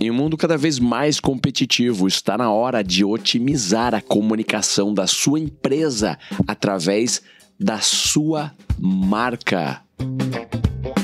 Em um mundo cada vez mais competitivo, está na hora de otimizar a comunicação da sua empresa através da sua marca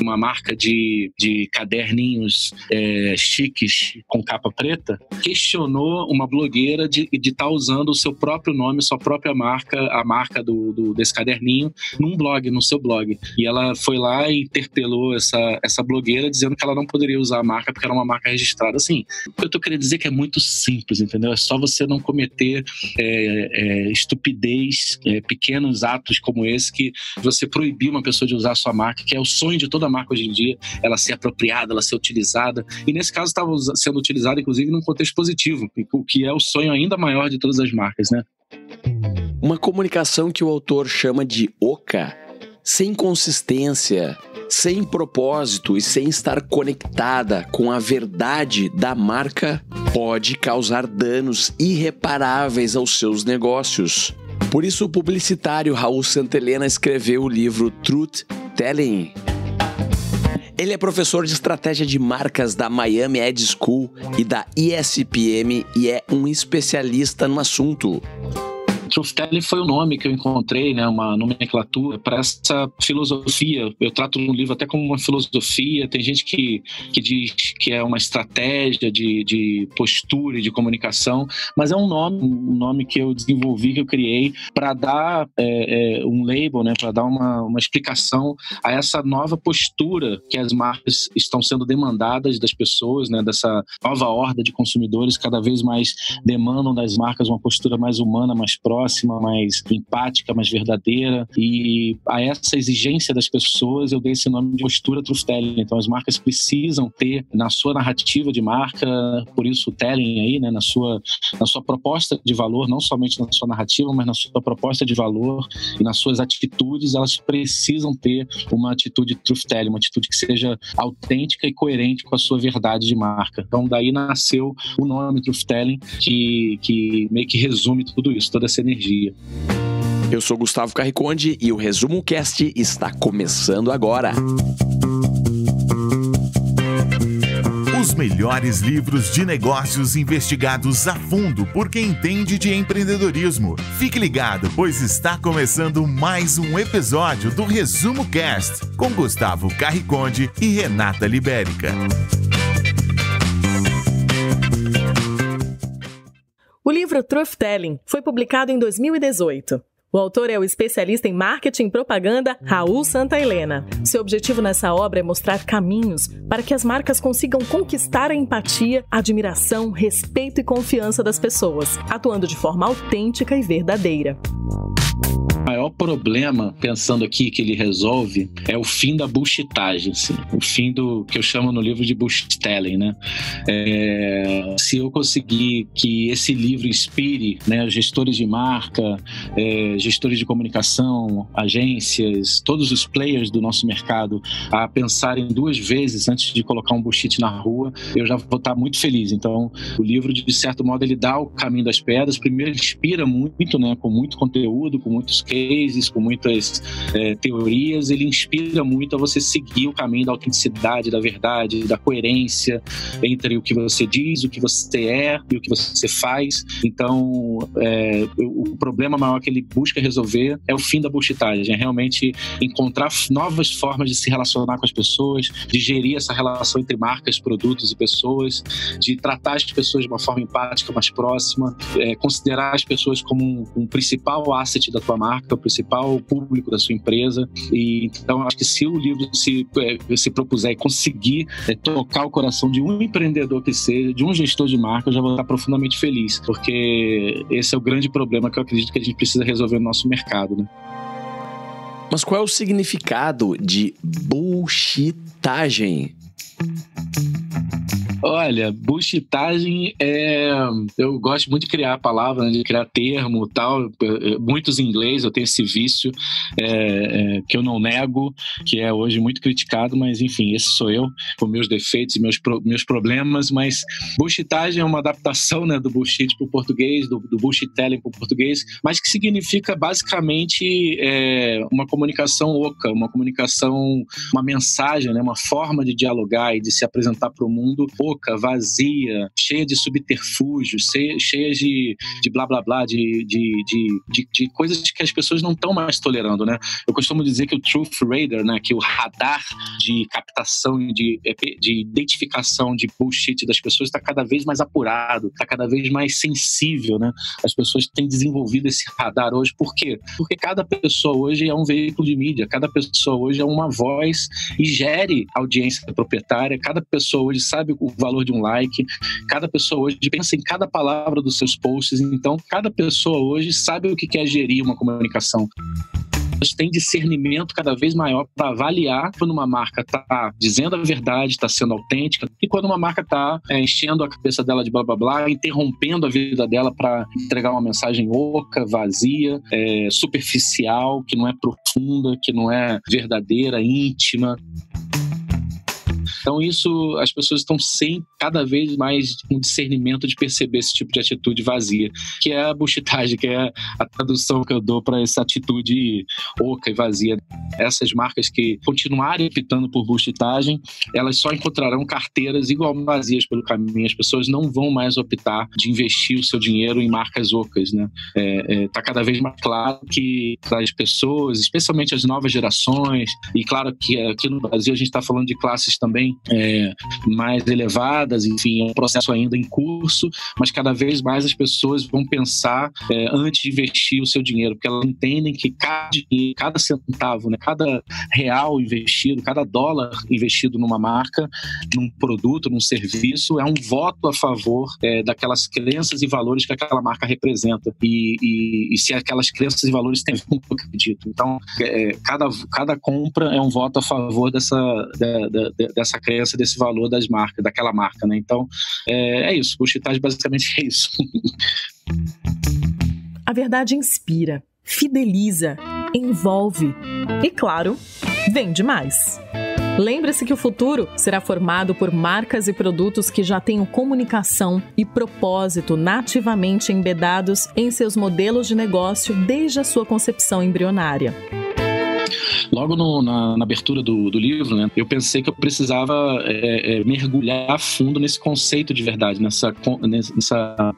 uma marca de, de caderninhos é, chiques com capa preta, questionou uma blogueira de estar tá usando o seu próprio nome, sua própria marca, a marca do, do, desse caderninho, num blog, no seu blog. E ela foi lá e interpelou essa, essa blogueira dizendo que ela não poderia usar a marca porque era uma marca registrada. Assim, o que eu tô querendo dizer é que é muito simples, entendeu? É só você não cometer é, é, estupidez, é, pequenos atos como esse que você proibir uma pessoa de usar a sua marca, que é o sonho de toda marca hoje em dia, ela ser apropriada, ela ser utilizada. E nesse caso estava sendo utilizada, inclusive, num contexto positivo, o que é o sonho ainda maior de todas as marcas, né? Uma comunicação que o autor chama de oca, sem consistência, sem propósito e sem estar conectada com a verdade da marca, pode causar danos irreparáveis aos seus negócios. Por isso, o publicitário Raul Santelena escreveu o livro Truth Telling ele é professor de estratégia de marcas da Miami Ed School e da ESPM e é um especialista no assunto. Truth-telling foi o nome que eu encontrei, né, uma nomenclatura para essa filosofia. Eu trato no livro até como uma filosofia. Tem gente que, que diz que é uma estratégia de, de postura e de comunicação, mas é um nome, um nome que eu desenvolvi, que eu criei para dar é, é, um label, né, para dar uma, uma explicação a essa nova postura que as marcas estão sendo demandadas das pessoas, né, dessa nova horda de consumidores cada vez mais demandam das marcas uma postura mais humana, mais próxima próxima, mais empática, mais verdadeira. E a essa exigência das pessoas eu dei esse nome de postura truth telling. Então as marcas precisam ter na sua narrativa de marca, por isso o telling aí, né, na sua na sua proposta de valor, não somente na sua narrativa, mas na sua proposta de valor e nas suas atitudes, elas precisam ter uma atitude truth telling, uma atitude que seja autêntica e coerente com a sua verdade de marca. Então daí nasceu o nome truth telling que que meio que resume tudo isso, toda essa energia energia. Eu sou Gustavo Carriconde e o Resumo Cast está começando agora. Os melhores livros de negócios investigados a fundo por quem entende de empreendedorismo. Fique ligado, pois está começando mais um episódio do Resumo Cast com Gustavo Carriconde e Renata Libérica. O livro Truth Telling foi publicado em 2018. O autor é o especialista em marketing e propaganda Raul Santa Helena. Seu objetivo nessa obra é mostrar caminhos para que as marcas consigam conquistar a empatia, admiração, respeito e confiança das pessoas, atuando de forma autêntica e verdadeira. Maior problema, pensando aqui, que ele resolve é o fim da bullshitagem, assim, o fim do que eu chamo no livro de bullshitelling, né? É, se eu conseguir que esse livro inspire né, gestores de marca, é, gestores de comunicação, agências, todos os players do nosso mercado a pensarem duas vezes antes de colocar um bullshit na rua, eu já vou estar muito feliz. Então, o livro, de certo modo, ele dá o caminho das pedras. Primeiro, inspira muito, né, com muito conteúdo, com muitos cases, com muitas é, teorias, ele inspira muito a você seguir o caminho da autenticidade, da verdade, da coerência entre o que você diz, o que você é e o que você faz. Então, é, o problema maior que ele busca resolver é o fim da bullshitagem, é realmente encontrar novas formas de se relacionar com as pessoas, de gerir essa relação entre marcas, produtos e pessoas, de tratar as pessoas de uma forma empática, mais próxima, é, considerar as pessoas como um, um principal asset da tua marca principal público da sua empresa. E então acho que se o livro se, é, se propuser e conseguir é, tocar o coração de um empreendedor que seja, de um gestor de marca, eu já vou estar profundamente feliz, porque esse é o grande problema que eu acredito que a gente precisa resolver no nosso mercado, né? Mas qual é o significado de bullshitagem? Olha, bullshitagem é. Eu gosto muito de criar a palavra, né, de criar termo tal. Muitos em inglês, eu tenho esse vício é, é, que eu não nego, que é hoje muito criticado, mas enfim, esse sou eu, com meus defeitos e meus, meus problemas. Mas bullshitagem é uma adaptação né, do bullshit para o português, do, do bullshit-telling para o português, mas que significa basicamente é, uma comunicação oca, uma comunicação, uma mensagem, né, uma forma de dialogar e de se apresentar para o mundo oca, vazia, cheia de subterfúgios, cheia de, de blá blá blá, de, de, de, de, coisas que as pessoas não estão mais tolerando, né? Eu costumo dizer que o Truth Radar, né, que o radar de captação e de, de identificação de bullshit das pessoas está cada vez mais apurado, está cada vez mais sensível, né? As pessoas têm desenvolvido esse radar hoje, por quê? Porque cada pessoa hoje é um veículo de mídia, cada pessoa hoje é uma voz e gere audiência proprietária, cada pessoa hoje sabe o valor de um like, cada pessoa hoje pensa em cada palavra dos seus posts, então cada pessoa hoje sabe o que é gerir uma comunicação. Têm discernimento cada vez maior para avaliar quando uma marca está dizendo a verdade, está sendo autêntica, e quando uma marca está é, enchendo a cabeça dela de blá blá blá, interrompendo a vida dela para entregar uma mensagem oca, vazia, é, superficial, que não é profunda, que não é verdadeira, íntima. Então, isso, as pessoas estão sem cada vez mais um discernimento de perceber esse tipo de atitude vazia, que é a buchitagem, que é a tradução que eu dou para essa atitude oca e vazia. Essas marcas que continuarem optando por buchitagem, elas só encontrarão carteiras igual vazias pelo caminho. As pessoas não vão mais optar de investir o seu dinheiro em marcas ocas, né? É, é, tá cada vez mais claro que as pessoas, especialmente as novas gerações, e claro que aqui no Brasil a gente está falando de classes também é, mais elevadas, enfim, é um processo ainda em curso, mas cada vez mais as pessoas vão pensar é, antes de investir o seu dinheiro, porque elas entendem que cada, cada centavo, né, cada real investido, cada dólar investido numa marca, num produto, num serviço, é um voto a favor é, daquelas crenças e valores que aquela marca representa. E, e, e se aquelas crenças e valores têm um acredito. Então, é, cada, cada compra é um voto a favor dessa, de, de, dessa crença desse valor das marcas, daquela marca, né? Então, é, é isso. O chitagem basicamente é isso. A verdade inspira, fideliza, envolve e, claro, vende mais. Lembre-se que o futuro será formado por marcas e produtos que já tenham comunicação e propósito nativamente embedados em seus modelos de negócio desde a sua concepção embrionária. Logo no, na, na, abertura do, do, livro, né, eu pensei que eu precisava é, é, mergulhar a fundo nesse conceito de verdade, nessa, nessa,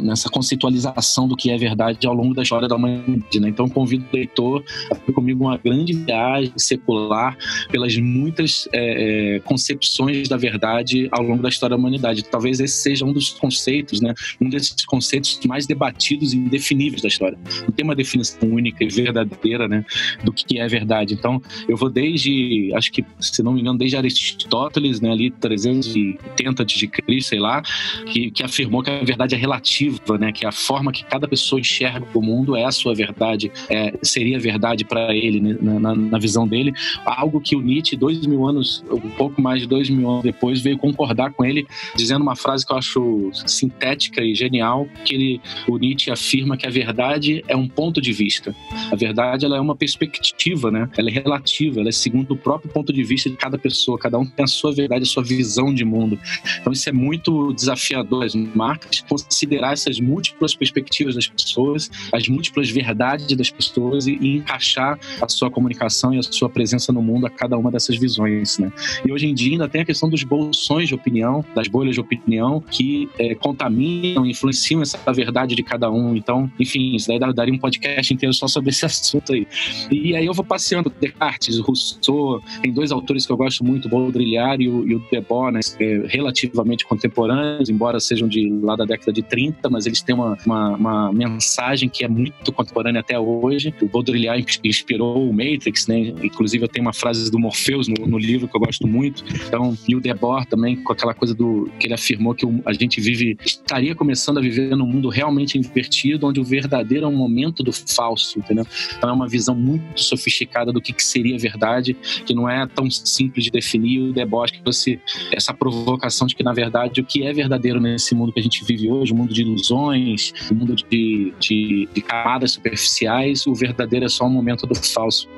nessa conceitualização do que é verdade ao longo da história da humanidade. Né? Então, convido o leitor a comigo uma grande viagem secular pelas muitas é, é, concepções da verdade ao longo da história da humanidade. Talvez esse seja um dos conceitos, né, um desses conceitos mais debatidos e indefiníveis da história. Não tem uma definição única e verdadeira né, do que é verdade. Então, eu vou desde, acho que, se não me engano, desde Aristóteles, né, ali 380 de Cristo, sei lá, que, que afirmou que a verdade é relativa, né, que a forma que cada pessoa enxerga o mundo é a sua verdade, é, seria verdade para ele, né, na, na, visão dele. Algo que o Nietzsche, dois mil anos, um pouco mais de dois mil anos depois, veio concordar com ele, dizendo uma frase que eu acho sintética e genial, que ele, o Nietzsche afirma que a verdade é um ponto de vista. A verdade ela é uma perspectiva né? Ela é relativa, ela é segundo o próprio ponto de vista de cada pessoa. Cada um tem a sua verdade, a sua visão de mundo. Então isso é muito desafiador as marcas considerar essas múltiplas perspectivas das pessoas, as múltiplas verdades das pessoas e, e encaixar a sua comunicação e a sua presença no mundo a cada uma dessas visões, né? E hoje em dia ainda tem a questão dos bolsões de opinião, das bolhas de opinião que é, contaminam, influenciam essa verdade de cada um. Então, enfim, isso daí daria um podcast inteiro só sobre esse assunto aí. E aí eu vou passeando Descartes, Rousseau, tem dois autores que eu gosto muito, Baudrillard e o, e o Debord, né, é, relativamente contemporâneos, embora sejam de lá da década de 30, mas eles têm uma, uma, uma mensagem que é muito contemporânea até hoje. O Baudrillard inspirou o Matrix, né? Inclusive eu tenho uma frase do Morpheus no, no livro que eu gosto muito. Então, e o Debord também com aquela coisa do que ele afirmou que a gente vive estaria começando a viver num mundo realmente invertido, onde o verdadeiro é um momento do falso, entendeu? Então é uma visão muito sofisticada sofisticada do que, que seria verdade, que não é tão simples de definir o deboche, que você, essa provocação de que, na verdade, o que é verdadeiro nesse mundo que a gente vive hoje, o mundo de ilusões, o mundo de, de, de camadas superficiais, o verdadeiro é só um momento do falso.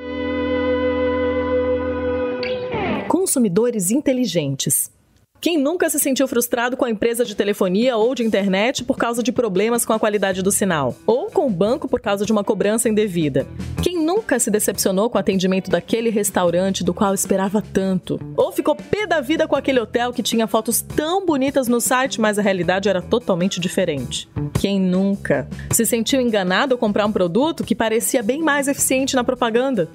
Consumidores inteligentes. Quem nunca se sentiu frustrado com a empresa de telefonia ou de internet por causa de problemas com a qualidade do sinal? Ou com o banco por causa de uma cobrança indevida? Quem nunca se decepcionou com o atendimento daquele restaurante do qual esperava tanto? Ou ficou pé da vida com aquele hotel que tinha fotos tão bonitas no site, mas a realidade era totalmente diferente? Quem nunca se sentiu enganado ao comprar um produto que parecia bem mais eficiente na propaganda?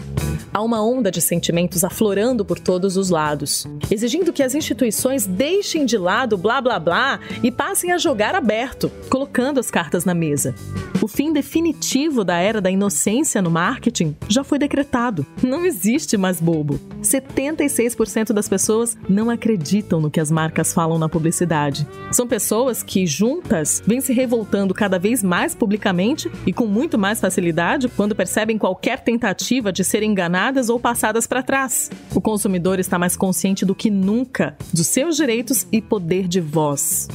Há uma onda de sentimentos aflorando por todos os lados, exigindo que as instituições deixem de lado blá blá blá e passem a jogar aberto, colocando as cartas na mesa. O fim definitivo da era da inocência no marketing já foi decretado. Não existe mais bobo. 76% das pessoas não acreditam no que as marcas falam na publicidade. São pessoas que, juntas, vêm se revoltando cada vez mais publicamente e com muito mais facilidade quando percebem qualquer tentativa de ser enganadas ou passadas para trás. O consumidor está mais consciente do que nunca dos seus direitos e poder de voz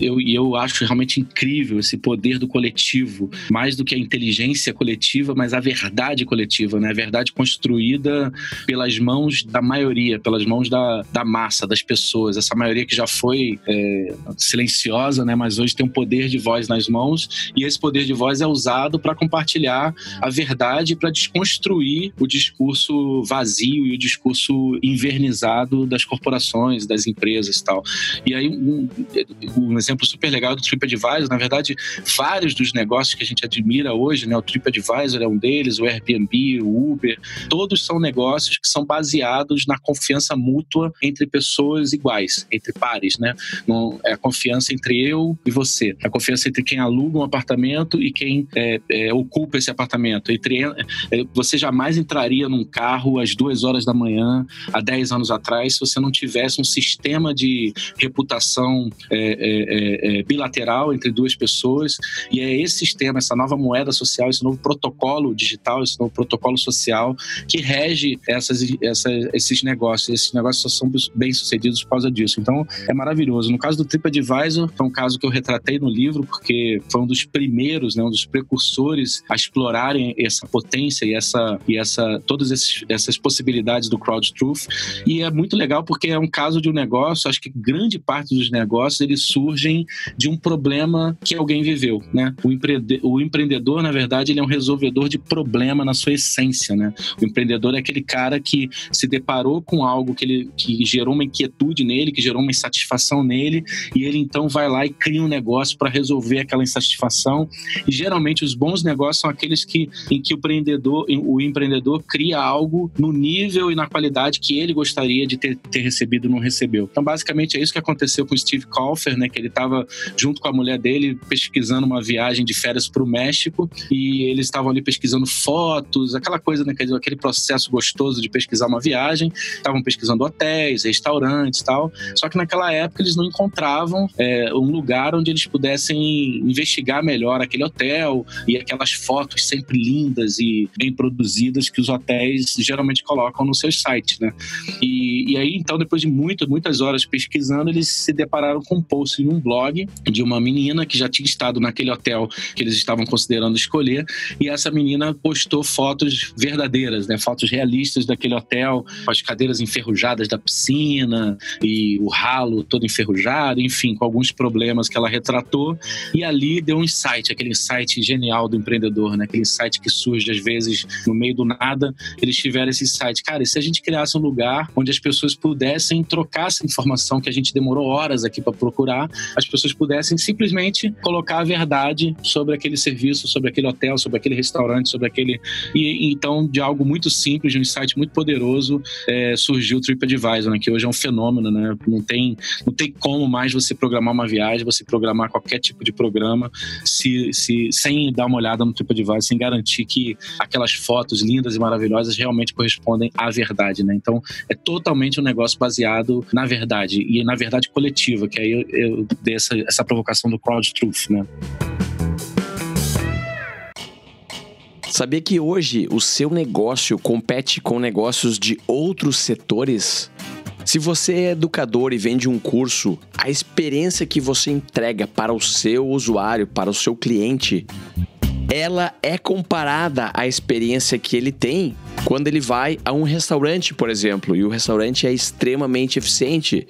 eu, eu acho realmente incrível esse poder do coletivo, mais do que a inteligência coletiva, mas a verdade coletiva, né? A verdade construída pelas mãos da maioria, pelas mãos da, da massa, das pessoas. Essa maioria que já foi é, silenciosa, né? Mas hoje tem um poder de voz nas mãos e esse poder de voz é usado para compartilhar a verdade, para desconstruir o discurso vazio e o discurso invernizado das corporações, das empresas e tal. E aí, um, um exemplo super legal do TripAdvisor. Na verdade, vários dos negócios que a gente admira hoje, né? O TripAdvisor é um deles, o Airbnb, o Uber, todos são negócios que são baseados na confiança mútua entre pessoas iguais, entre pares, né? É a confiança entre eu e você, é a confiança entre quem aluga um apartamento e quem é, é, ocupa esse apartamento. Entre, é, você jamais entraria num carro às duas horas da manhã, há 10 anos atrás, se você não tivesse um sistema de reputação é, é, é bilateral entre duas pessoas, e é esse sistema, essa nova moeda social, esse novo protocolo digital, esse novo protocolo social que rege essas, esses negócios. Esses negócios só são bem sucedidos por causa disso. Então, é maravilhoso. No caso do TripAdvisor, foi um caso que eu retratei no livro, porque foi um dos primeiros, né, um dos precursores a explorarem essa potência e essa e essa todas esses, essas possibilidades do crowd truth. E é muito legal porque é um caso de um negócio, acho que grande parte dos negócios eles surgem de um problema que alguém viveu, né? O, empreendedor, o empreendedor, na verdade, ele é um resolvedor de problema na sua essência, né? O empreendedor é aquele cara que se deparou com algo que, ele, que gerou uma inquietude nele, que gerou uma insatisfação nele, e ele então vai lá e cria um negócio para resolver aquela insatisfação. E geralmente os bons negócios são aqueles que, em que o empreendedor, o empreendedor cria algo no nível e na qualidade que ele gostaria de ter, ter recebido não recebeu. Então, basicamente, é isso que aconteceu com o Steve Kaufer, né? Que ele estava junto com a mulher dele pesquisando uma viagem de férias para o México e eles estavam ali pesquisando fotos, aquela coisa, né, aquele processo gostoso de pesquisar uma viagem. Estavam pesquisando hotéis, restaurantes tal. Só que naquela época eles não encontravam é, um lugar onde eles pudessem investigar melhor aquele hotel e aquelas fotos sempre lindas e bem produzidas que os hotéis geralmente colocam nos seus sites, né? E, e aí, então, depois de muitas, muitas horas pesquisando, eles se depararam com um post em um blog de uma menina que já tinha estado naquele hotel que eles estavam considerando escolher e essa menina postou fotos verdadeiras, né, fotos realistas daquele hotel, com as cadeiras enferrujadas da piscina e o ralo todo enferrujado, enfim, com alguns problemas que ela retratou. E ali deu um insight, aquele insight genial do empreendedor, né, aquele insight que surge às vezes no meio do nada, eles tiveram esse insight, cara, e se a gente criasse um lugar onde as pessoas pudessem trocar essa informação que a gente demorou horas aqui para procurar, as pessoas pudessem simplesmente colocar a verdade sobre aquele serviço, sobre aquele hotel, sobre aquele restaurante, sobre aquele. E então, de algo muito simples, de um insight muito poderoso, é, surgiu o TripAdvisor, né, que hoje é um fenômeno, né? Não tem, não tem como mais você programar uma viagem, você programar qualquer tipo de programa se, se, sem dar uma olhada no TripAdvisor, sem garantir que aquelas fotos lindas e maravilhosas realmente correspondem à verdade, né? Então, é totalmente um negócio baseado na verdade e na verdade coletiva, que aí eu, eu dei essa, essa provocação do crowd truth, né? Sabia que hoje o seu negócio compete com negócios de outros setores? Se você é educador e vende um curso, a experiência que você entrega para o seu usuário, para o seu cliente, ela é comparada à experiência que ele tem quando ele vai a um restaurante, por exemplo, e o restaurante é extremamente eficiente.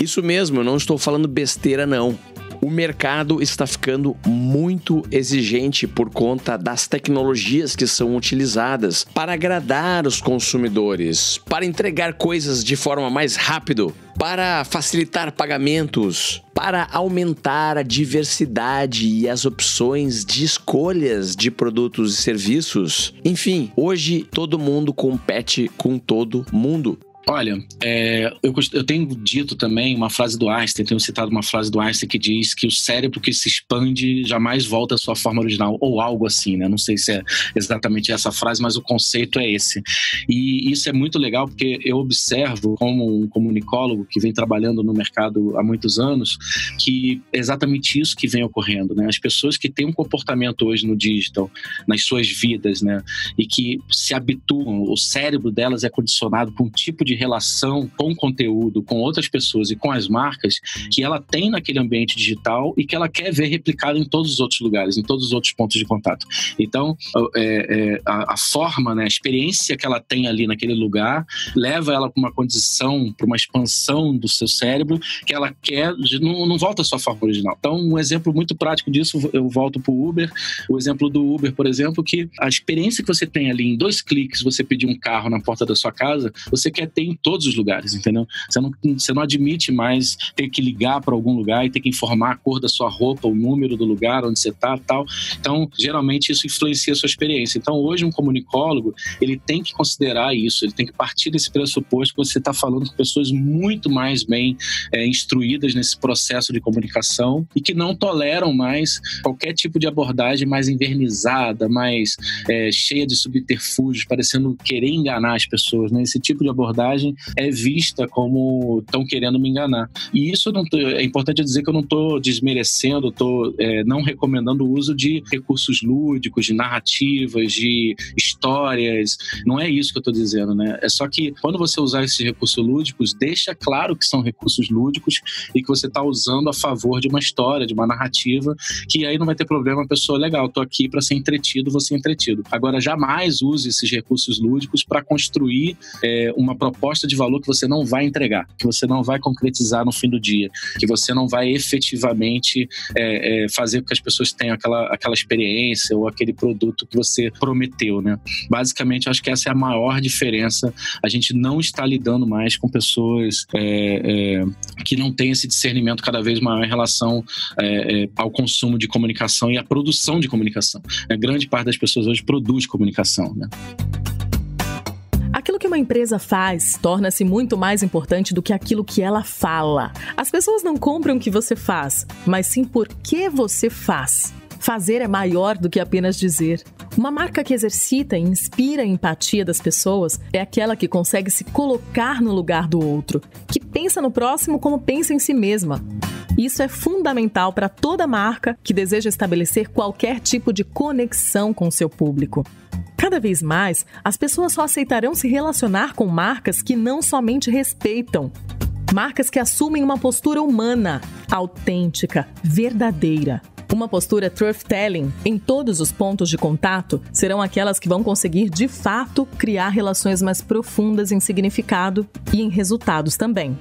Isso mesmo, eu não estou falando besteira não. O mercado está ficando muito exigente por conta das tecnologias que são utilizadas para agradar os consumidores, para entregar coisas de forma mais rápido, para facilitar pagamentos, para aumentar a diversidade e as opções de escolhas de produtos e serviços. Enfim, hoje todo mundo compete com todo mundo. Olha, é, eu, eu, tenho dito também uma frase do Einstein, tenho citado uma frase do Einstein que diz que o cérebro que se expande jamais volta à sua forma original, ou algo assim, né? Não sei se é exatamente essa frase, mas o conceito é esse. E isso é muito legal porque eu observo, como um comunicólogo que vem trabalhando no mercado há muitos anos, que é exatamente isso que vem ocorrendo, né? As pessoas que têm um comportamento hoje no digital, nas suas vidas, né? E que se habituam, o cérebro delas é condicionado com um tipo de de relação com conteúdo, com outras pessoas e com as marcas que ela tem naquele ambiente digital e que ela quer ver replicado em todos os outros lugares, em todos os outros pontos de contato. Então, é, é, a, a, forma, né, a experiência que ela tem ali naquele lugar leva ela para uma condição, para uma expansão do seu cérebro que ela quer, não, não volta à sua forma original. Então, um exemplo muito prático disso, eu volto para o Uber, o exemplo do Uber, por exemplo, que a experiência que você tem ali em dois cliques, você pedir um carro na porta da sua casa, você quer ter em todos os lugares, entendeu? Você não, você não admite mais ter que ligar para algum lugar e ter que informar a cor da sua roupa, o número do lugar onde você está tal. Então, geralmente isso influencia a sua experiência. Então, hoje um comunicólogo, ele tem que considerar isso, ele tem que partir desse pressuposto que você está falando com pessoas muito mais bem é, instruídas nesse processo de comunicação e que não toleram mais qualquer tipo de abordagem mais invernizada, mais é, cheia de subterfúgios, parecendo querer enganar as pessoas, né? Esse tipo de abordagem mensagem é vista como estão querendo me enganar. E isso tô, é importante dizer que eu não estou desmerecendo, estou é, não recomendando o uso de recursos lúdicos, de narrativas, de histórias. Não é isso que eu estou dizendo, né? É só que quando você usar esses recursos lúdicos, deixa claro que são recursos lúdicos e que você está usando a favor de uma história, de uma narrativa, que aí não vai ter problema, a pessoa, legal, estou aqui para ser entretido, você entretido. Agora, jamais use esses recursos lúdicos para construir é, uma proposta proposta de valor que você não vai entregar, que você não vai concretizar no fim do dia, que você não vai efetivamente é, é, fazer com que as pessoas tenham aquela, aquela experiência ou aquele produto que você prometeu, né? Basicamente, acho que essa é a maior diferença. A gente não está lidando mais com pessoas é, é que não têm esse discernimento cada vez maior em relação é, é, ao consumo de comunicação e à produção de comunicação. A grande parte das pessoas hoje produz comunicação, né? Aquilo que uma empresa faz torna-se muito mais importante do que aquilo que ela fala. As pessoas não compram o que você faz, mas sim por que você faz. Fazer é maior do que apenas dizer. Uma marca que exercita e inspira a empatia das pessoas é aquela que consegue se colocar no lugar do outro, que pensa no próximo como pensa em si mesma. Isso é fundamental para toda marca que deseja estabelecer qualquer tipo de conexão com seu público. Cada vez mais, as pessoas só aceitarão se relacionar com marcas que não somente respeitam, marcas que assumem uma postura humana, autêntica, verdadeira. Uma postura truth telling em todos os pontos de contato serão aquelas que vão conseguir de fato criar relações mais profundas em significado e em resultados também.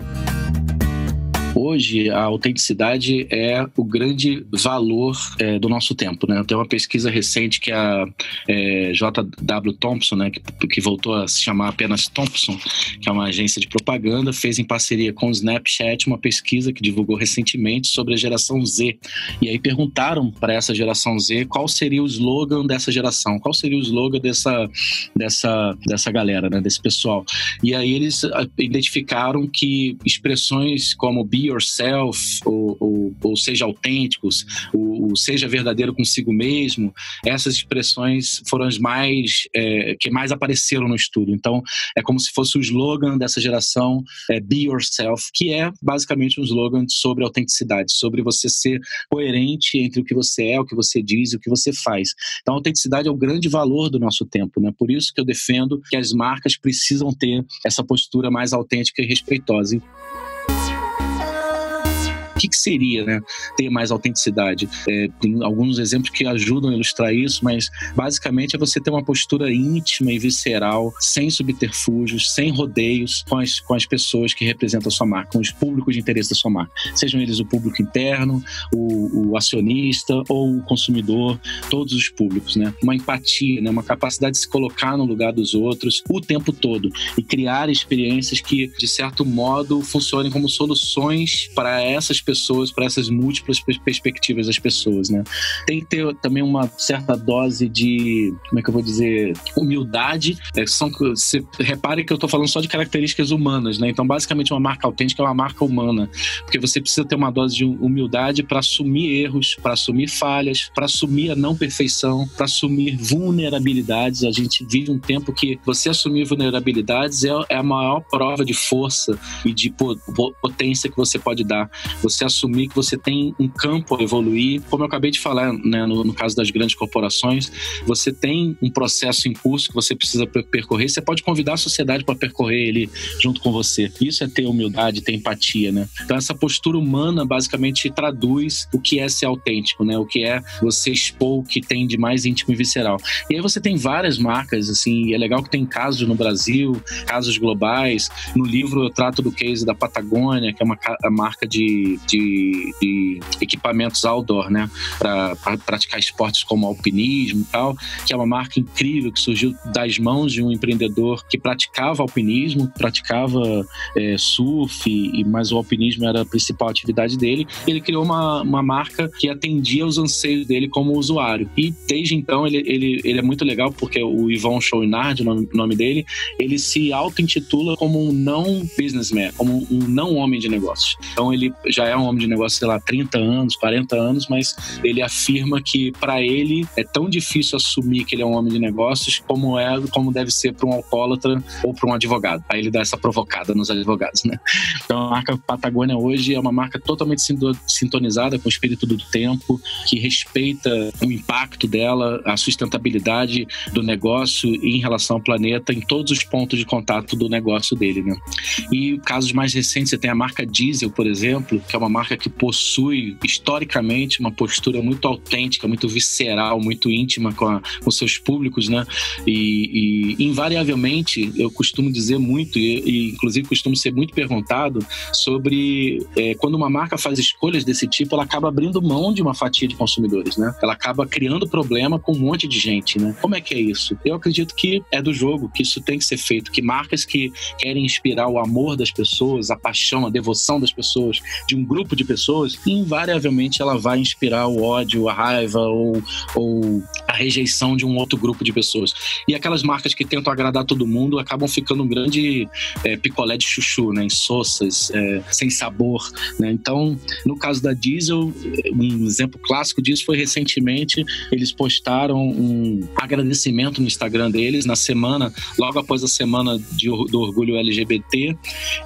Hoje, a autenticidade é o grande valor é, do nosso tempo. Né? Tem uma pesquisa recente que a é, J.W. Thompson, né, que, que, voltou a se chamar apenas Thompson, que é uma agência de propaganda, fez em parceria com o Snapchat uma pesquisa que divulgou recentemente sobre a geração Z. E aí perguntaram para essa geração Z qual seria o slogan dessa geração, qual seria o slogan dessa, dessa, dessa galera, né, desse pessoal. E aí eles ah, identificaram que expressões como be yourself, ou, ou, ou seja autênticos, ou, ou, seja verdadeiro consigo mesmo, essas expressões foram as mais é, que mais apareceram no estudo. Então, é como se fosse o slogan dessa geração, é, Be Yourself, que é basicamente um slogan sobre autenticidade, sobre você ser coerente entre o que você é, o que você diz e o que você faz. Então, a autenticidade é o grande valor do nosso tempo, né? Por isso que eu defendo que as marcas precisam ter essa postura mais autêntica e respeitosa que, seria, né? Ter mais autenticidade. É, tem alguns exemplos que ajudam a ilustrar isso, mas basicamente é você ter uma postura íntima e visceral, sem subterfúgios, sem rodeios com as, com as pessoas que representam a sua marca, com os públicos de interesse da sua marca. Sejam eles o público interno, o, o acionista ou o consumidor, todos os públicos, né? Uma empatia, né? Uma capacidade de se colocar no lugar dos outros o tempo todo e criar experiências que, de certo modo, funcionem como soluções para essas pessoas, para essas múltiplas perspectivas das pessoas, né? Tem que ter também uma certa dose de, como é que eu vou dizer, humildade. É, são, você repare que eu estou falando só de características humanas, né? Então, basicamente, uma marca autêntica é uma marca humana, porque você precisa ter uma dose de humildade para assumir erros, para assumir falhas, para assumir a não perfeição, para assumir vulnerabilidades. A gente vive um tempo que você assumir vulnerabilidades é, é a maior prova de força e de potência que você pode dar. Você assumir que você tem um campo a evoluir. Como eu acabei de falar, né, no, no caso das grandes corporações, você tem um processo em curso que você precisa percorrer. Você pode convidar a sociedade para percorrer ele junto com você. Isso é ter humildade, ter empatia, né? Então essa postura humana basicamente traduz o que é ser autêntico, né? O que é você expor o que tem de mais íntimo e visceral. E aí você tem várias marcas, assim, é legal que tem casos no Brasil, casos globais. No livro eu trato do case da Patagônia, que é uma marca de, de, de equipamentos outdoor, né? Para praticar esportes como alpinismo e tal, que é uma marca incrível que surgiu das mãos de um empreendedor que praticava alpinismo, praticava é, surf, e, mas o alpinismo era a principal atividade dele. Ele criou uma, uma marca que atendia os anseios dele como usuário. E desde então ele, ele, ele é muito legal porque o Yvon Chouinard, o nome, nome dele, ele se auto-intitula como um não businessman, como um não homem de negócios. Então ele já é um homem de negócios, sei lá, 30 anos, 40 anos, mas ele afirma que para ele é tão difícil assumir que ele é um homem de negócios como é como deve ser para um alcoólatra ou para um advogado. Aí ele dá essa provocada nos advogados, né? Então a marca Patagônia hoje é uma marca totalmente sintonizada com o espírito do tempo, que respeita o impacto dela, a sustentabilidade do negócio em relação ao planeta em todos os pontos de contato do negócio dele, né? E casos mais recentes, você tem a marca Diesel, por exemplo, que é uma marca que possui historicamente uma postura muito autêntica, muito visceral, muito íntima com, a, com seus públicos, né? E, e, invariavelmente eu costumo dizer muito e, e inclusive costumo ser muito perguntado sobre é, quando uma marca faz escolhas desse tipo, ela acaba abrindo mão de uma fatia de consumidores, né? Ela acaba criando problema com um monte de gente, né? Como é que é isso? Eu acredito que é do jogo, que isso tem que ser feito, que marcas que querem inspirar o amor das pessoas, a paixão, a devoção das pessoas, de um grupo de pessoas, invariavelmente ela vai inspirar o ódio, a raiva ou, ou a rejeição de um outro grupo de pessoas. E aquelas marcas que tentam agradar todo mundo acabam ficando um grande é, picolé de chuchu, né? Insossas, é, sem sabor, né? Então, no caso da Diesel, um exemplo clássico disso foi recentemente eles postaram um agradecimento no Instagram deles na semana, logo após a semana de, do orgulho LGBT,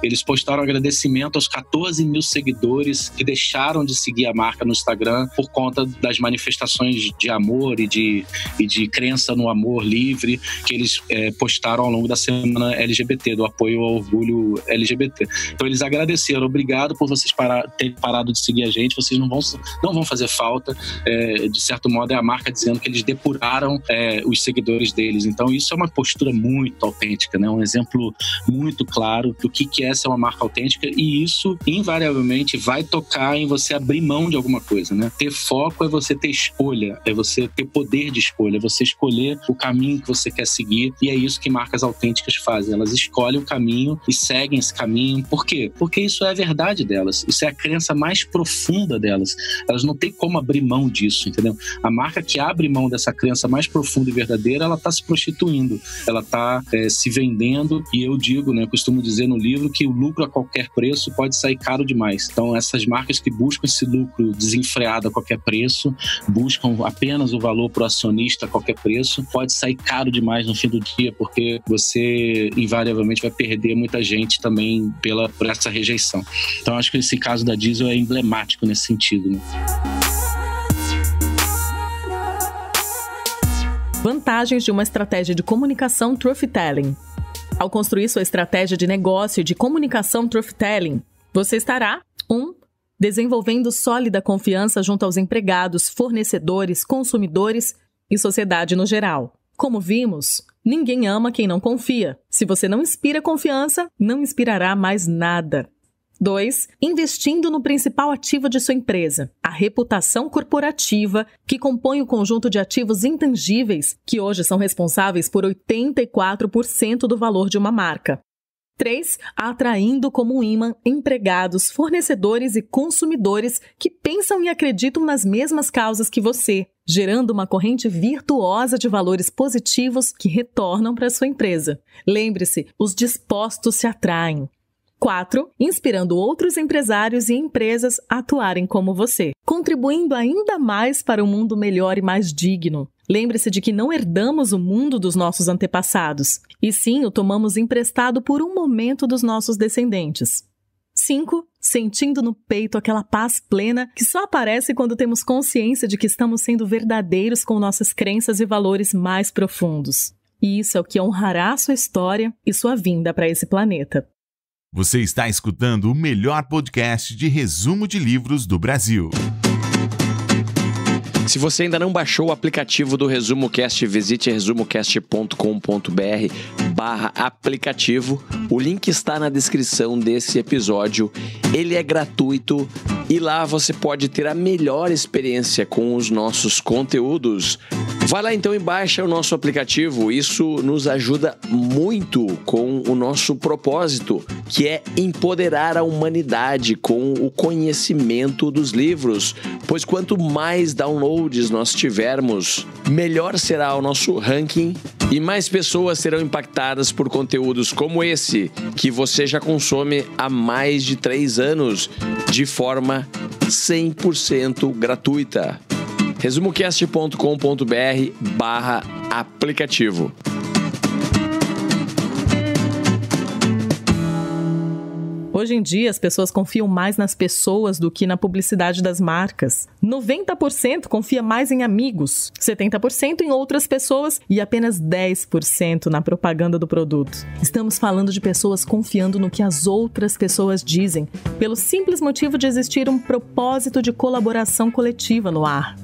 eles postaram agradecimento aos 14 mil seguidores que deixaram de seguir a marca no Instagram por conta das manifestações de amor e de, e de crença no amor livre que eles é, postaram ao longo da semana LGBT, do apoio ao orgulho LGBT. Então eles agradeceram, obrigado por vocês parar, terem parado de seguir a gente, vocês não vão, não vão fazer falta. É, de certo modo, é a marca dizendo que eles depuraram é, os seguidores deles. Então isso é uma postura muito autêntica, né? um exemplo muito claro do que, que é ser uma marca autêntica e isso invariavelmente vai tocar em você abrir mão de alguma coisa. Né? Ter foco é você ter escolha, é você ter poder de escolha, é você escolher o caminho que você quer seguir e é isso que marcas autênticas fazem. Elas escolhem o caminho e seguem esse caminho. Por quê? Porque isso é a verdade delas, isso é a crença mais profunda delas. Elas não têm como abrir mão disso, entendeu? A marca que abre mão dessa crença mais profunda e verdadeira, ela está se prostituindo, ela está é, se vendendo e eu digo, né, eu costumo dizer no livro que o lucro a qualquer preço pode sair caro demais. Então essas marcas que buscam esse lucro desenfreado a qualquer preço, buscam apenas o valor para o acionista a qualquer preço, pode sair caro demais no fim do dia, porque você invariavelmente vai perder muita gente também pela, por essa rejeição. Então acho que esse caso da Diesel é emblemático nesse sentido. Né? Vantagens de uma estratégia de comunicação truth telling. Ao construir sua estratégia de negócio e de comunicação truth telling, você estará 1. Um, desenvolvendo sólida confiança junto aos empregados, fornecedores, consumidores e sociedade no geral. Como vimos, ninguém ama quem não confia. Se você não inspira confiança, não inspirará mais nada. 2. Investindo no principal ativo de sua empresa, a reputação corporativa, que compõe o conjunto de ativos intangíveis que hoje são responsáveis por 84% do valor de uma marca. 3. Atraindo como um imã empregados, fornecedores e consumidores que pensam e acreditam nas mesmas causas que você, gerando uma corrente virtuosa de valores positivos que retornam para sua empresa. Lembre-se, os dispostos se atraem. 4. Inspirando outros empresários e empresas a atuarem como você, contribuindo ainda mais para um mundo melhor e mais digno. Lembre-se de que não herdamos o mundo dos nossos antepassados, e sim o tomamos emprestado por um momento dos nossos descendentes. 5. Sentindo no peito aquela paz plena que só aparece quando temos consciência de que estamos sendo verdadeiros com nossas crenças e valores mais profundos. E isso é o que honrará sua história e sua vinda para esse planeta. Você está escutando o melhor podcast de resumo de livros do Brasil. Se você ainda não baixou o aplicativo do Resumo Cast, visite resumocast.com.br barra aplicativo. O link está na descrição desse episódio. Ele é gratuito e lá você pode ter a melhor experiência com os nossos conteúdos. Vai lá então e baixa o nosso aplicativo. Isso nos ajuda muito com o nosso propósito, que é empoderar a humanidade com o conhecimento dos livros. Pois quanto mais downloads nós tivermos, melhor será o nosso ranking e mais pessoas serão impactadas por conteúdos como esse, que você já consome há mais de três anos, de forma 100% gratuita resumocast.com.br barra aplicativo. Hoje em dia, as pessoas confiam mais nas pessoas do que na publicidade das marcas. 90% confia mais em amigos, 70% em outras pessoas e apenas 10% na propaganda do produto. Estamos falando de pessoas confiando no que as outras pessoas dizem, pelo simples motivo de existir um propósito de colaboração coletiva no ar.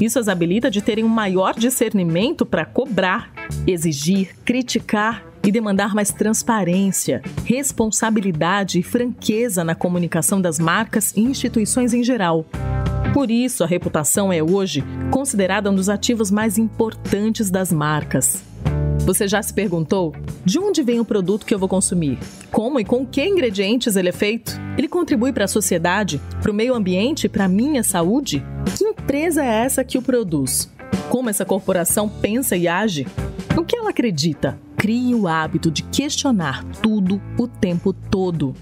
Isso as habilita de terem um maior discernimento para cobrar, exigir, criticar e demandar mais transparência, responsabilidade e franqueza na comunicação das marcas e instituições em geral. Por isso, a reputação é hoje considerada um dos ativos mais importantes das marcas. Você já se perguntou de onde vem o produto que eu vou consumir? Como e com que ingredientes ele é feito? Ele contribui para a sociedade, para o meio ambiente para a minha saúde? Que empresa é essa que o produz? Como essa corporação pensa e age? No que ela acredita? Crie o hábito de questionar tudo o tempo todo.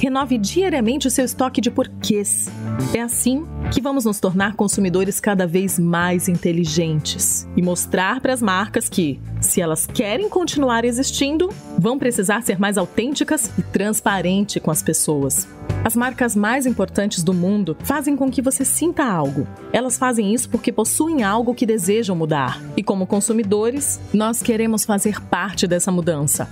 Renove diariamente o seu estoque de porquês. É assim que vamos nos tornar consumidores cada vez mais inteligentes e mostrar para as marcas que, se elas querem continuar existindo, vão precisar ser mais autênticas e transparentes com as pessoas. As marcas mais importantes do mundo fazem com que você sinta algo. Elas fazem isso porque possuem algo que desejam mudar. E como consumidores, nós queremos fazer parte dessa mudança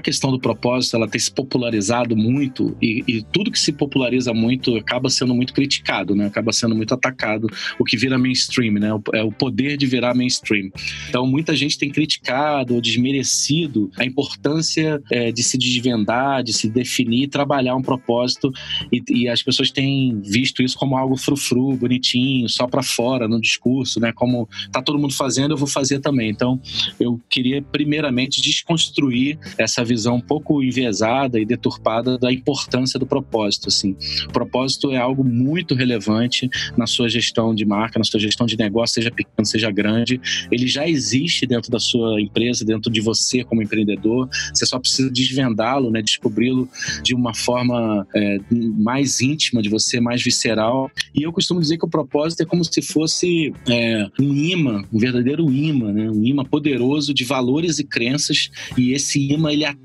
a questão do propósito ela tem se popularizado muito e, e, tudo que se populariza muito acaba sendo muito criticado, né? Acaba sendo muito atacado, o que vira mainstream, né? É o poder de virar mainstream. Então muita gente tem criticado ou desmerecido a importância é, de se desvendar, de se definir, trabalhar um propósito e, e, as pessoas têm visto isso como algo frufru, bonitinho, só para fora no discurso, né? Como tá todo mundo fazendo, eu vou fazer também. Então eu queria primeiramente desconstruir essa visão um pouco enviesada e deturpada da importância do propósito. Assim. O propósito é algo muito relevante na sua gestão de marca, na sua gestão de negócio, seja pequeno, seja grande. Ele já existe dentro da sua empresa, dentro de você como empreendedor. Você só precisa desvendá-lo, né, descobri-lo de uma forma é, mais íntima de você, mais visceral. E eu costumo dizer que o propósito é como se fosse é, um imã, um verdadeiro imã, né, um imã poderoso de valores e crenças. E esse imã ele atrai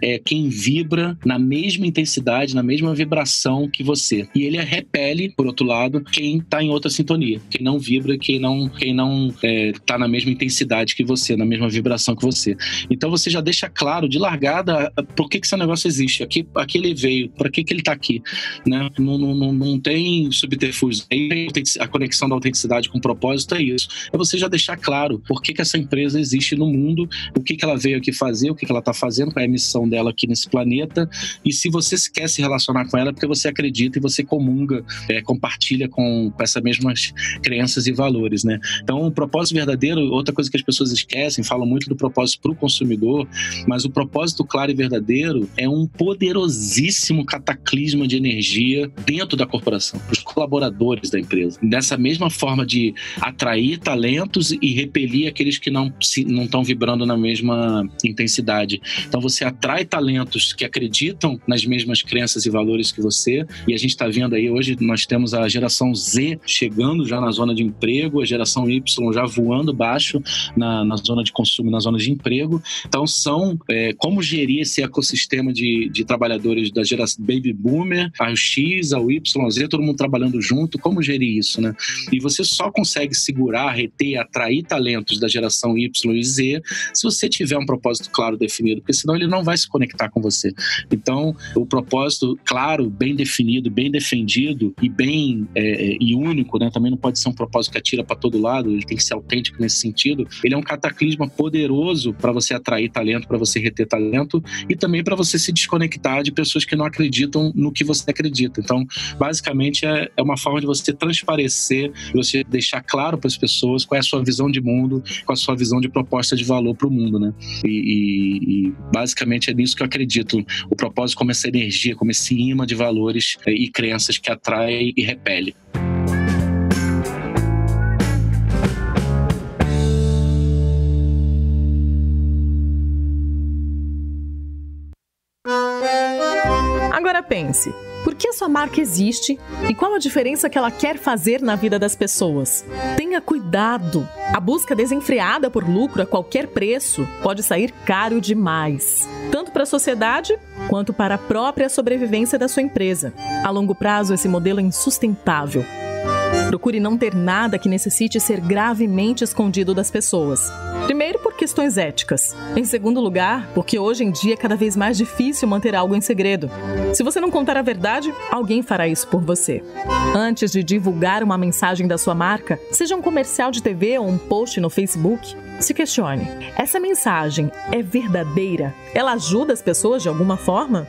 é, quem vibra na mesma intensidade, na mesma vibração que você. E ele repele, por outro lado, quem está em outra sintonia, quem não vibra, quem não, quem não é, tá na mesma intensidade que você, na mesma vibração que você. Então você já deixa claro de largada por que, que esse negócio existe, aqui, aqui ele veio, para que, que ele está aqui. Né? Não, não, não tem subterfúgio. A conexão da autenticidade com o propósito é isso. É você já deixar claro por que, que essa empresa existe no mundo, o que, que ela veio aqui fazer, o que, que ela está fazendo, é a missão dela aqui nesse planeta. E se você quer se relacionar com ela, é porque você acredita e você comunga, é, compartilha com, com essas mesmas crenças e valores. Né? Então, o propósito verdadeiro, outra coisa que as pessoas esquecem, falam muito do propósito para o consumidor, mas o propósito claro e verdadeiro é um poderosíssimo cataclisma de energia dentro da corporação, para os colaboradores da empresa. Dessa mesma forma de atrair talentos e repelir aqueles que não não estão vibrando na mesma intensidade. Então você atrai talentos que acreditam nas mesmas crenças e valores que você. E a gente está vendo aí hoje nós temos a geração Z chegando já na zona de emprego, a geração Y já voando baixo na, na zona de consumo, na zona de emprego. Então são é, como gerir esse ecossistema de, de trabalhadores da geração baby boomer, a X, ao Y, Z, todo mundo trabalhando junto. Como gerir isso, né? E você só consegue segurar, reter, atrair talentos da geração Y e Z se você tiver um propósito claro definido, porque senão ele não vai se conectar com você. Então, o propósito claro, bem definido, bem defendido e bem é, e único, né? Também não pode ser um propósito que atira para todo lado, ele tem que ser autêntico nesse sentido. Ele é um cataclisma poderoso para você atrair talento, para você reter talento e também para você se desconectar de pessoas que não acreditam no que você acredita. Então, basicamente, é, é uma forma de você transparecer, você deixar claro para as pessoas qual é a sua visão de mundo, qual é a sua visão de proposta de valor para o mundo, né? E, e, e, basicamente é nisso que eu acredito. O propósito como essa energia, como esse imã de valores é, e crenças que atrai e repele. Agora pense. Por que sua marca existe e qual a diferença que ela quer fazer na vida das pessoas? Tenha cuidado. A busca desenfreada por lucro a qualquer preço pode sair caro demais, tanto para a sociedade quanto para a própria sobrevivência da sua empresa. A longo prazo, esse modelo é insustentável. Procure não ter nada que necessite ser gravemente escondido das pessoas. Primeiro, por questões éticas. Em segundo lugar, porque hoje em dia é cada vez mais difícil manter algo em segredo. Se você não contar a verdade, alguém fará isso por você. Antes de divulgar uma mensagem da sua marca, seja um comercial de TV ou um post no Facebook, se questione: essa mensagem é verdadeira? Ela ajuda as pessoas de alguma forma?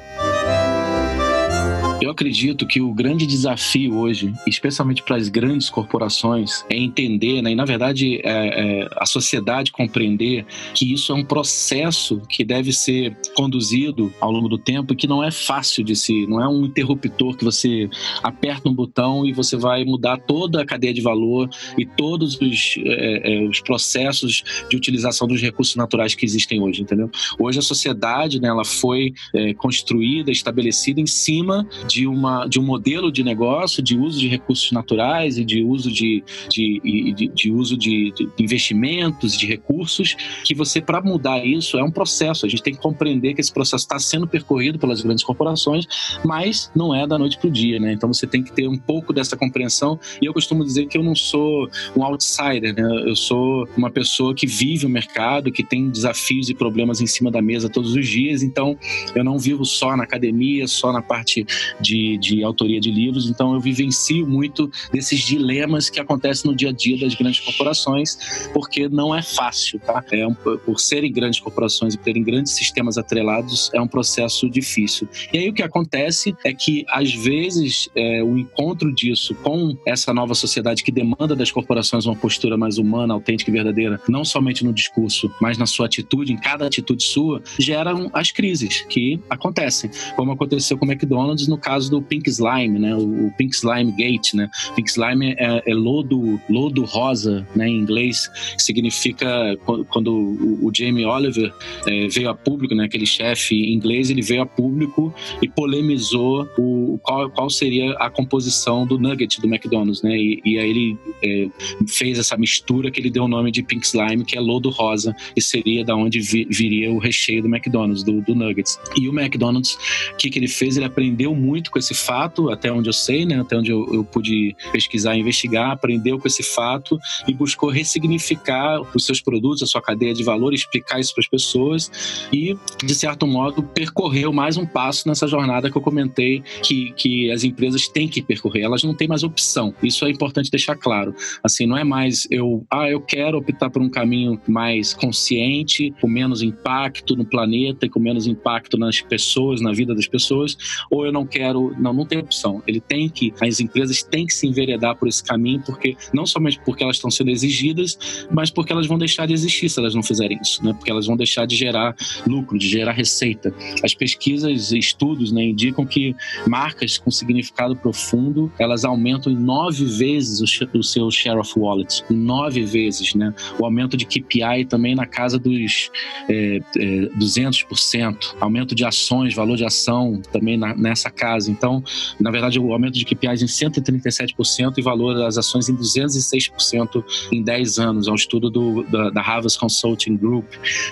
Eu acredito que o grande desafio hoje, especialmente para as grandes corporações, é entender, né, e na verdade é, é, a sociedade compreender que isso é um processo que deve ser conduzido ao longo do tempo e que não é fácil de se, não é um interruptor que você aperta um botão e você vai mudar toda a cadeia de valor e todos os, é, é os processos de utilização dos recursos naturais que existem hoje, entendeu? Hoje a sociedade, né, ela foi é, construída, estabelecida em cima de, uma, de um modelo de negócio de uso de recursos naturais e de uso de, de, de, de uso de, de, investimentos, de recursos, que você, para mudar isso, é um processo. A gente tem que compreender que esse processo está sendo percorrido pelas grandes corporações, mas não é da noite para o dia, né? Então você tem que ter um pouco dessa compreensão. E eu costumo dizer que eu não sou um outsider, né? Eu sou uma pessoa que vive o mercado, que tem desafios e problemas em cima da mesa todos os dias. Então eu não vivo só na academia, só na parte de, de autoria de livros, então eu vivencio muito desses dilemas que acontecem no dia a dia das grandes corporações, porque não é fácil, tá? É um, por serem grandes corporações e terem grandes sistemas atrelados, é um processo difícil. E aí o que acontece é que, às vezes, é, o encontro disso com essa nova sociedade que demanda das corporações uma postura mais humana, autêntica e verdadeira, não somente no discurso, mas na sua atitude, em cada atitude sua, geram as crises que acontecem, como aconteceu com o McDonald's no caso do Pink Slime, né? O, Pink Slime Gate, né? Pink Slime é, é lodo, lodo rosa, né? Em inglês, significa quando o, o Jamie Oliver é, veio a público, né? Aquele chefe inglês, ele veio a público e polemizou o, qual, qual seria a composição do nugget do McDonald's, né? E, e aí ele é, fez essa mistura que ele deu o nome de Pink Slime, que é lodo rosa, e seria da onde vi, viria o recheio do McDonald's, do, do Nuggets. E o McDonald's, o que, que ele fez? Ele aprendeu muito com esse fato, até onde eu sei, né? Até onde eu, eu pude pesquisar investigar, aprendeu com esse fato e buscou ressignificar os seus produtos, a sua cadeia de valor, explicar isso para as pessoas e, de certo modo, percorreu mais um passo nessa jornada que eu comentei que, que as empresas têm que percorrer. Elas não têm mais opção. Isso é importante deixar claro. Assim, não é mais eu, ah, eu quero optar por um caminho mais consciente, com menos impacto no planeta e com menos impacto nas pessoas, na vida das pessoas, ou eu não quero, não, não tem opção. Ele tem que, as empresas têm que se enveredar por esse caminho, porque não somente porque elas estão sendo exigidas, mas porque elas vão deixar de existir se elas não fizerem isso, né? Porque elas vão deixar de gerar lucro, de gerar receita. As pesquisas e estudos né, indicam que marcas com significado profundo, elas aumentam em nove vezes o, o seu share of wallet, nove vezes, né? O aumento de KPI também na casa dos é, é, 200%, aumento de ações, valor de ação também na, nessa casa. Então, na verdade, o aumento de KPIs em 137% e valor das ações em 206% em 10 anos. É um estudo do, da, da Harvard Consulting Group,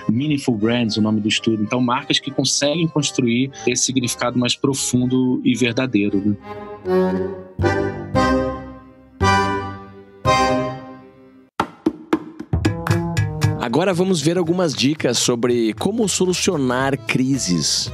Meaningful Brands, o nome do estudo. Então, marcas que conseguem construir esse significado mais profundo e verdadeiro. Né? Agora vamos ver algumas dicas sobre como solucionar crises.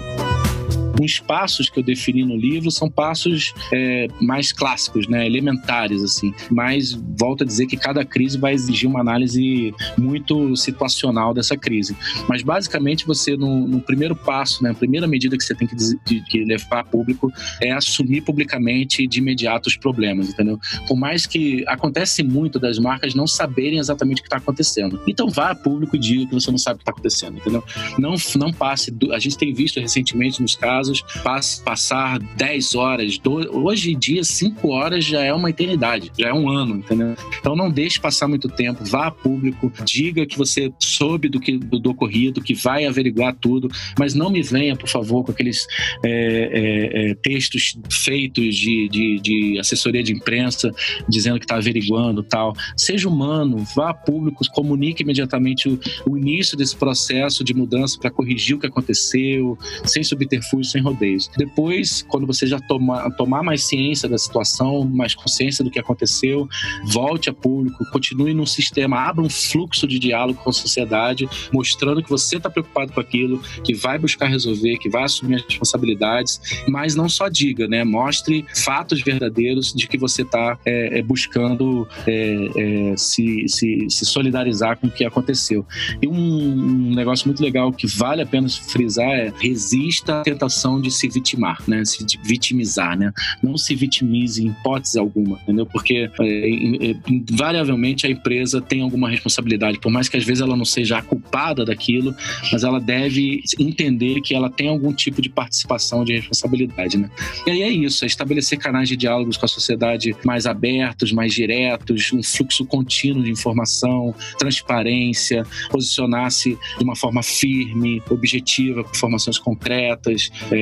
Os passos que eu defini no livro são passos é, mais clássicos, né, elementares, assim. Mas volto a dizer que cada crise vai exigir uma análise muito situacional dessa crise. Mas basicamente você no, no primeiro passo, né, a primeira medida que você tem que, de, que levar a público é assumir publicamente de imediato os problemas, entendeu? Por mais que acontece muito das marcas não saberem exatamente o que está acontecendo. Então vá a público e diga que você não sabe o que está acontecendo, entendeu? Não, não passe. A gente tem visto recentemente nos casos casos, passar 10 horas, hoje em dia 5 horas já é uma eternidade, já é um ano, entendeu? Então não deixe passar muito tempo, vá a público, diga que você soube do que do, do ocorrido, que vai averiguar tudo, mas não me venha, por favor, com aqueles é, é, é, textos feitos de, de, de, assessoria de imprensa dizendo que está averiguando tal. Seja humano, vá a público, comunique imediatamente o, o início desse processo de mudança para corrigir o que aconteceu, sem subterfúgio, sem rodeios. Depois, quando você já toma, tomar mais ciência da situação, mais consciência do que aconteceu, volte a público, continue num sistema, abra um fluxo de diálogo com a sociedade, mostrando que você está preocupado com aquilo, que vai buscar resolver, que vai assumir as responsabilidades, mas não só diga, né? Mostre fatos verdadeiros de que você está é, é, buscando é, é, se, se, se, solidarizar com o que aconteceu. E um, um negócio muito legal que vale a pena frisar é resista à tentação de se vitimar, né? Se vitimizar, né? Não se vitimize em hipótese alguma, entendeu? Porque é, invariavelmente a empresa tem alguma responsabilidade, por mais que às vezes ela não seja a culpada daquilo, mas ela deve entender que ela tem algum tipo de participação de responsabilidade, né? E aí é isso, é estabelecer canais de diálogos com a sociedade mais abertos, mais diretos, um fluxo contínuo de informação, transparência, posicionar-se de uma forma firme, objetiva, com informações concretas, é,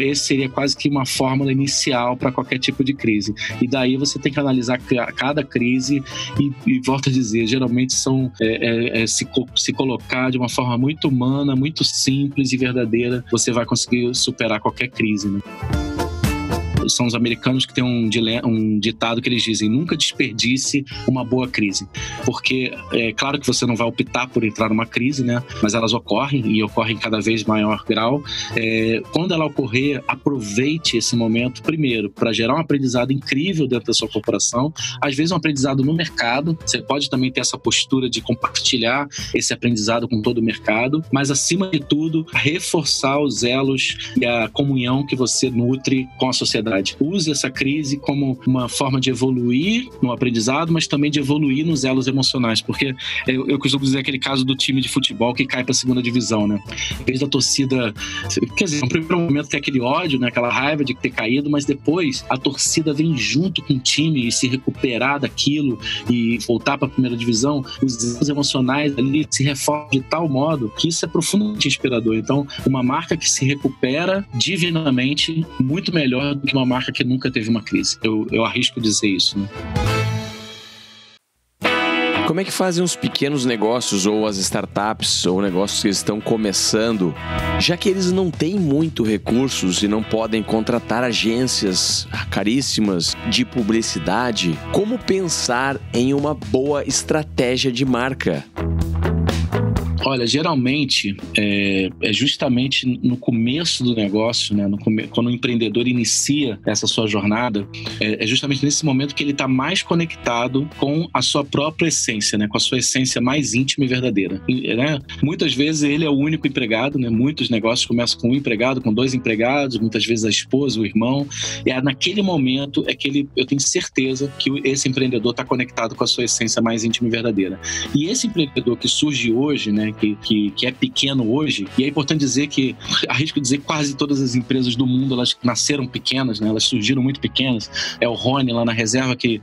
esse seria quase que uma fórmula inicial para qualquer tipo de crise. E daí você tem que analisar cada crise e, e volto a dizer, geralmente são é, é, é, se, se colocar de uma forma muito humana, muito simples e verdadeira, você vai conseguir superar qualquer crise. Né? São os americanos que têm um, um ditado que eles dizem: nunca desperdice uma boa crise. Porque é claro que você não vai optar por entrar numa crise, né? Mas elas ocorrem e ocorrem cada vez maior grau. É, quando ela ocorrer, aproveite esse momento, primeiro, para gerar um aprendizado incrível dentro da sua corporação, às vezes um aprendizado no mercado. Você pode também ter essa postura de compartilhar esse aprendizado com todo o mercado, mas acima de tudo, reforçar os elos e a comunhão que você nutre com a sociedade responsabilidade. Use essa crise como uma forma de evoluir no aprendizado, mas também de evoluir nos elos emocionais, porque eu, eu costumo dizer aquele caso do time de futebol que cai para a segunda divisão, né? Em vez da torcida, quer dizer, no primeiro momento tem aquele ódio, né? Aquela raiva de ter caído, mas depois a torcida vem junto com o time e se recuperar daquilo e voltar para a primeira divisão, os elos emocionais ali se reforçam de tal modo que isso é profundamente inspirador. Então, uma marca que se recupera divinamente muito melhor do que uma marca que nunca teve uma crise. Eu, eu arrisco dizer isso. Né? Como é que fazem os pequenos negócios ou as startups ou negócios que estão começando, já que eles não têm muito recursos e não podem contratar agências caríssimas de publicidade? Como pensar em uma boa estratégia de marca? Olha, geralmente é, é, justamente no começo do negócio, né, come, quando o empreendedor inicia essa sua jornada, é, é justamente nesse momento que ele está mais conectado com a sua própria essência, né, com a sua essência mais íntima e verdadeira. E, né, muitas vezes ele é o único empregado, né, muitos negócios começam com um empregado, com dois empregados, muitas vezes a esposa, o irmão, e é naquele momento é que ele, eu tenho certeza que esse empreendedor está conectado com a sua essência mais íntima e verdadeira. E esse empreendedor que surge hoje, né, que, que, que é pequeno hoje, e é importante dizer que, arrisco dizer, quase todas as empresas do mundo elas nasceram pequenas, né? elas surgiram muito pequenas. É o Rony lá na reserva que,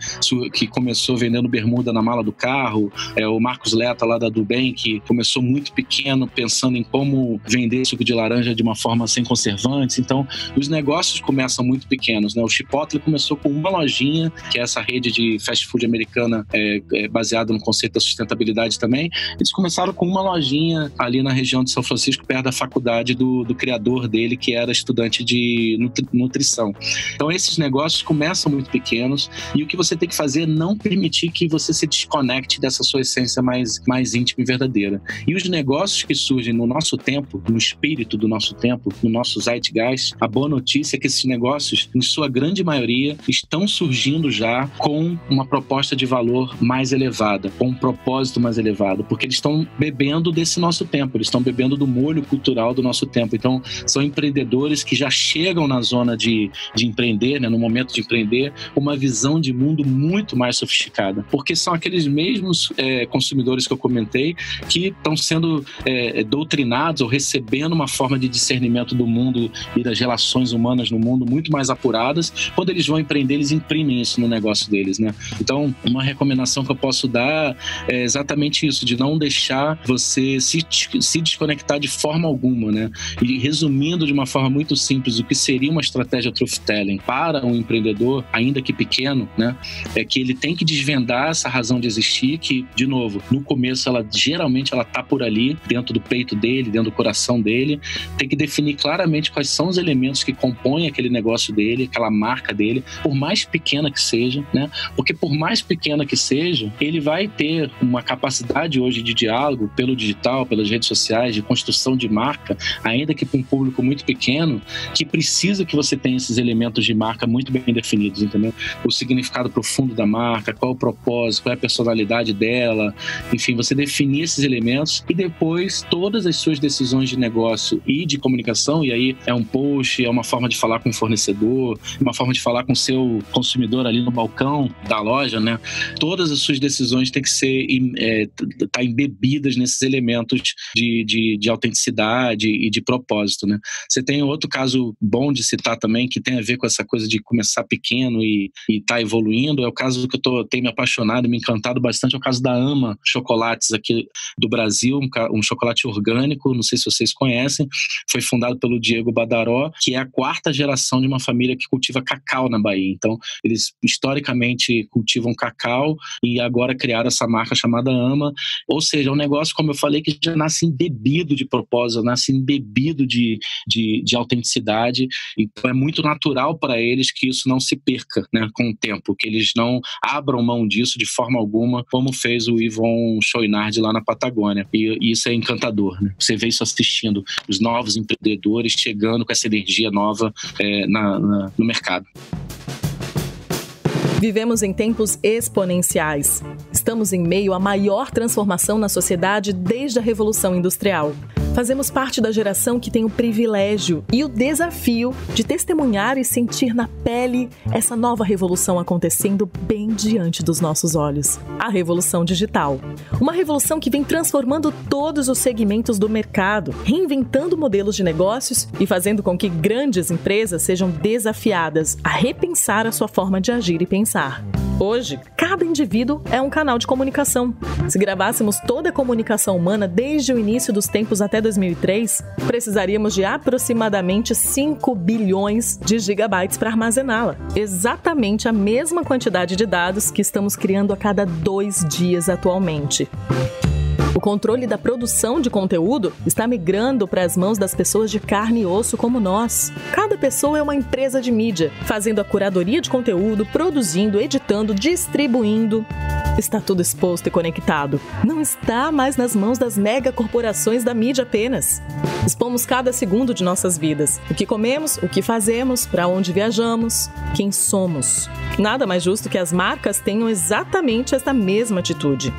que começou vendendo bermuda na mala do carro, é o Marcos Leta lá da Dubem que começou muito pequeno, pensando em como vender suco de laranja de uma forma sem conservantes. Então, os negócios começam muito pequenos. Né? O Chipotle começou com uma lojinha, que é essa rede de fast food americana é, é baseada no conceito da sustentabilidade também. Eles começaram com uma lojinha lojinha ali na região de São Francisco, perto da faculdade do, do criador dele, que era estudante de nutrição. Então, esses negócios começam muito pequenos e o que você tem que fazer é não permitir que você se desconecte dessa sua essência mais, mais íntima e verdadeira. E os negócios que surgem no nosso tempo, no espírito do nosso tempo, no nosso zeitgeist, a boa notícia é que esses negócios, em sua grande maioria, estão surgindo já com uma proposta de valor mais elevada, com um propósito mais elevado, porque eles estão bebendo desse nosso tempo, eles estão bebendo do molho cultural do nosso tempo. Então, são empreendedores que já chegam na zona de, de empreender, né, no momento de empreender, uma visão de mundo muito mais sofisticada, porque são aqueles mesmos é, consumidores que eu comentei que estão sendo é, doutrinados ou recebendo uma forma de discernimento do mundo e das relações humanas no mundo muito mais apuradas. Quando eles vão empreender, eles imprimem isso no negócio deles, né? Então, uma recomendação que eu posso dar é exatamente isso, de não deixar você se, se desconectar de forma alguma, né? E resumindo de uma forma muito simples, o que seria uma estratégia truth telling para um empreendedor, ainda que pequeno, né? É que ele tem que desvendar essa razão de existir, que, de novo, no começo ela geralmente ela tá por ali, dentro do peito dele, dentro do coração dele, tem que definir claramente quais são os elementos que compõem aquele negócio dele, aquela marca dele, por mais pequena que seja, né? Porque por mais pequena que seja, ele vai ter uma capacidade hoje de diálogo pelo digital, pelas redes sociais, de construção de marca, ainda que para um público muito pequeno, que precisa que você tenha esses elementos de marca muito bem definidos, entendeu? O significado profundo da marca, qual o propósito, qual é a personalidade dela, enfim, você definir esses elementos e depois todas as suas decisões de negócio e de comunicação, e aí é um post, é uma forma de falar com o fornecedor, uma forma de falar com o seu consumidor ali no balcão da loja, né? Todas as suas decisões têm que ser é, tá embebidas nesses elementos elementos de, de, de, autenticidade e de propósito, né? Você tem outro caso bom de citar também, que tem a ver com essa coisa de começar pequeno e estar tá evoluindo, é o caso que eu tô, tenho me apaixonado, me encantado bastante, é o caso da Ama Chocolates aqui do Brasil, um, um chocolate orgânico, não sei se vocês conhecem, foi fundado pelo Diego Badaró, que é a quarta geração de uma família que cultiva cacau na Bahia. Então, eles historicamente cultivam cacau e agora criaram essa marca chamada Ama, ou seja, é um negócio, como eu falei, falei que já nasce embebido de propósito, nasce embebido de, de, de autenticidade. Então é muito natural para eles que isso não se perca né, com o tempo, que eles não abram mão disso de forma alguma, como fez o Yvon Chouinard lá na Patagônia. E, e isso é encantador. Né? Você vê isso assistindo, os novos empreendedores chegando com essa energia nova é, na, na, no mercado. Vivemos em tempos exponenciais. Estamos em meio à maior transformação na sociedade desde a Revolução Industrial. Fazemos parte da geração que tem o privilégio e o desafio de testemunhar e sentir na pele essa nova revolução acontecendo bem diante dos nossos olhos. A revolução digital. Uma revolução que vem transformando todos os segmentos do mercado, reinventando modelos de negócios e fazendo com que grandes empresas sejam desafiadas a repensar a sua forma de agir e pensar. Hoje, cada indivíduo é um canal de comunicação. Se gravássemos toda a comunicação humana desde o início dos tempos até 2003, precisaríamos de aproximadamente 5 bilhões de gigabytes para armazená-la. Exatamente a mesma quantidade de dados que estamos criando a cada dois dias atualmente. O controle da produção de conteúdo está migrando para as mãos das pessoas de carne e osso como nós. Cada pessoa é uma empresa de mídia, fazendo a curadoria de conteúdo, produzindo, editando, distribuindo. Está tudo exposto e conectado. Não está mais nas mãos das megacorporações da mídia apenas. Expomos cada segundo de nossas vidas. O que comemos, o que fazemos, para onde viajamos, quem somos. Nada mais justo que as marcas tenham exatamente esta mesma atitude.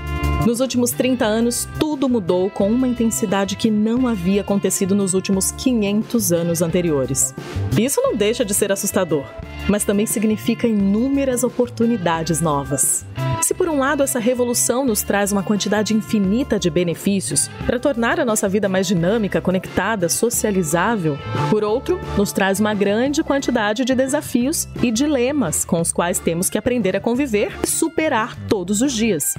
Nos últimos 30 anos, tudo mudou com uma intensidade que não havia acontecido nos últimos 500 anos anteriores. Isso não deixa de ser assustador, mas também significa inúmeras oportunidades novas. Se por um lado essa revolução nos traz uma quantidade infinita de benefícios para tornar a nossa vida mais dinâmica, conectada, socializável, por outro, nos traz uma grande quantidade de desafios e dilemas com os quais temos que aprender a conviver e superar todos os dias.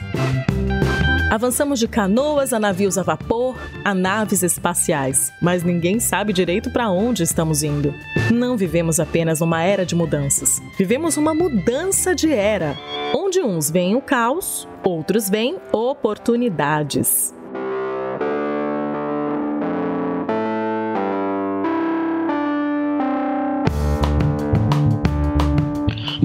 Avançamos de canoas a navios a vapor, a naves espaciais, mas ninguém sabe direito para onde estamos indo. Não vivemos apenas uma era de mudanças, vivemos uma mudança de era, onde uns veem o caos, outros veem oportunidades.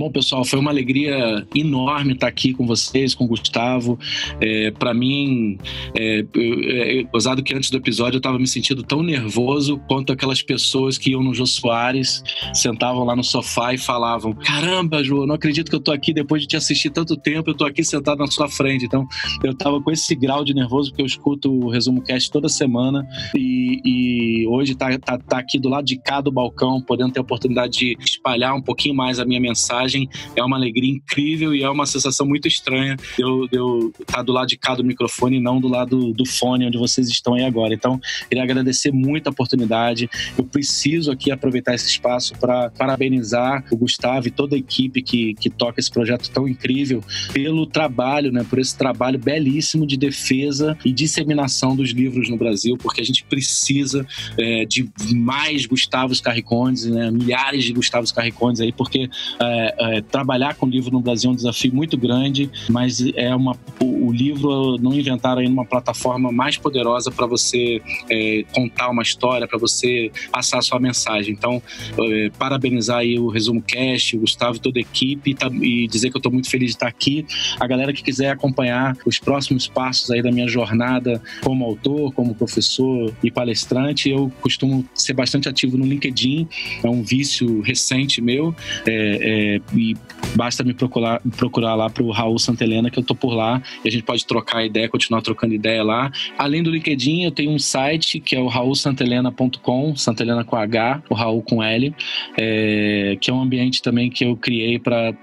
Bom, pessoal, foi uma alegria enorme estar aqui com vocês, com o Gustavo. É, para mim, é, é, que antes do episódio eu estava me sentindo tão nervoso quanto aquelas pessoas que iam no Jô Soares, sentavam lá no sofá e falavam: Caramba, Jô, não acredito que eu tô aqui depois de te assistir tanto tempo, eu tô aqui sentado na sua frente. Então, eu estava com esse grau de nervoso porque eu escuto o Resumo Cast toda semana e, e hoje tá, tá, tá aqui do lado de cá do balcão, podendo ter a oportunidade de espalhar um pouquinho mais a minha mensagem é uma alegria incrível e é uma sensação muito estranha eu, de estar do lado de cá do microfone e não do lado do fone onde vocês estão aí agora. Então, queria agradecer muito a oportunidade. Eu preciso aqui aproveitar esse espaço para parabenizar o Gustavo e toda a equipe que, que toca esse projeto tão incrível pelo trabalho, né, por esse trabalho belíssimo de defesa e disseminação dos livros no Brasil, porque a gente precisa é, de mais Gustavos Carricondes, né, milhares de Gustavos Carricondes aí, porque é, é, trabalhar com livro no Brasil é um desafio muito grande, mas é uma, o, livro não inventaram ainda uma plataforma mais poderosa para você é, contar uma história, para você passar a sua mensagem. Então, é, parabenizar aí o Resumo Cast, o Gustavo e toda a equipe tá, e dizer que eu estou muito feliz de estar aqui. A galera que quiser acompanhar os próximos passos aí da minha jornada como autor, como professor e palestrante, eu costumo ser bastante ativo no LinkedIn, é um vício recente meu. É, é, e basta me procurar, procurar lá pro Raul Santelena, que eu tô por lá e a gente pode trocar ideia, continuar trocando ideia lá. Além do LinkedIn, eu tenho um site que é o raulsantelena.com, Santelena com H, o Raul com L, é, que é um ambiente também que eu criei para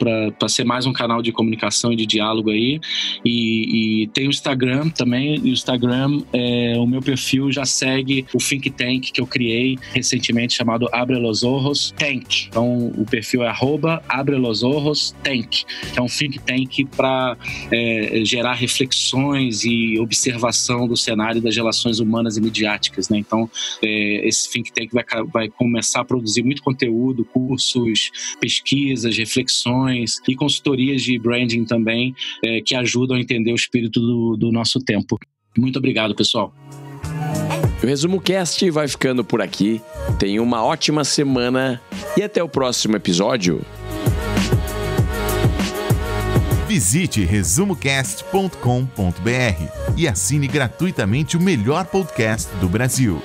ser mais um canal de comunicação e de diálogo aí. E, e tem o Instagram também, e o Instagram, é, o meu perfil já segue o Think Tank que eu criei recentemente chamado Abre los Ojos Tank. Então o perfil é arroba Abre los Ojos Tank, que é um think tank para é, gerar reflexões e observação do cenário das relações humanas e midiáticas. Né? Então, é, esse think tank vai, vai começar a produzir muito conteúdo, cursos, pesquisas, reflexões e consultorias de branding também, é, que ajudam a entender o espírito do, do nosso tempo. Muito obrigado, pessoal. O Resumo Cast vai ficando por aqui. Tenha uma ótima semana e até o próximo episódio. Visite resumocast.com.br e assine gratuitamente o melhor podcast do Brasil.